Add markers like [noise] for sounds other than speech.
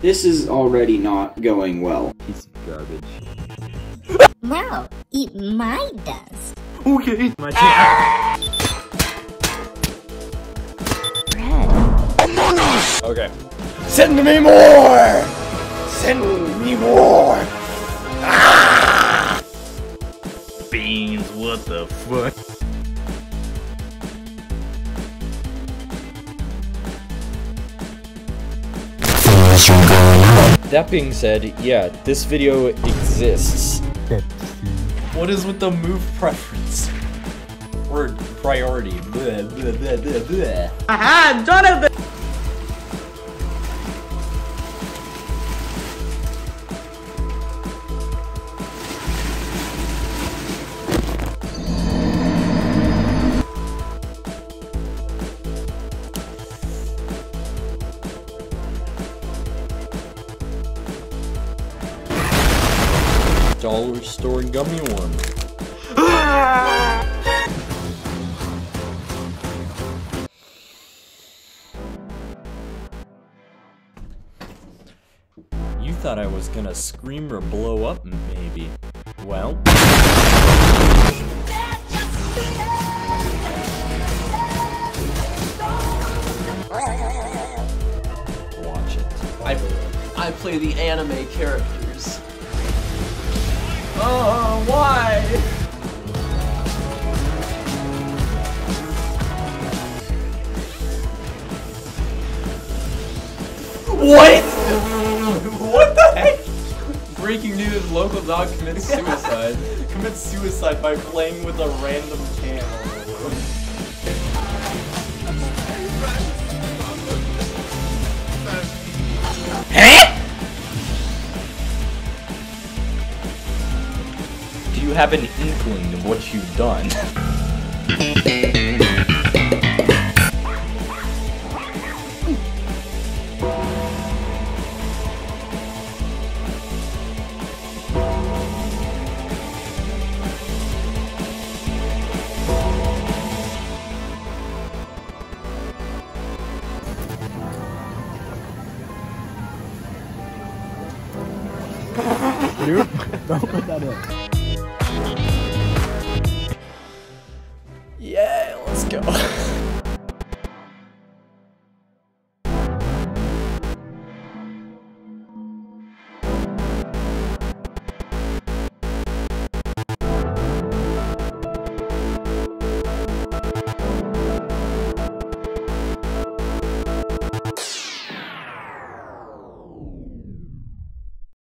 This is already not going well. Piece of garbage. Wow, eat my dust. Okay. My ah! chance. Bread. Okay. Send me more! Send me more! Ah! Beans, what the fuck? That being said, yeah, this video exists. What is with the move preference? Or priority? Bleh, bleh, bleh, bleh, bleh. Aha, Jonathan! Dollar store gummy worm. You thought I was gonna scream or blow up, maybe. Well. Watch it. I, I play the anime characters. Oh, why? What? [laughs] what the heck? Breaking news: local dog commits [laughs] suicide. commits suicide by playing with a random channel. Have an inkling of what you've done? [laughs] Yeah, let's go.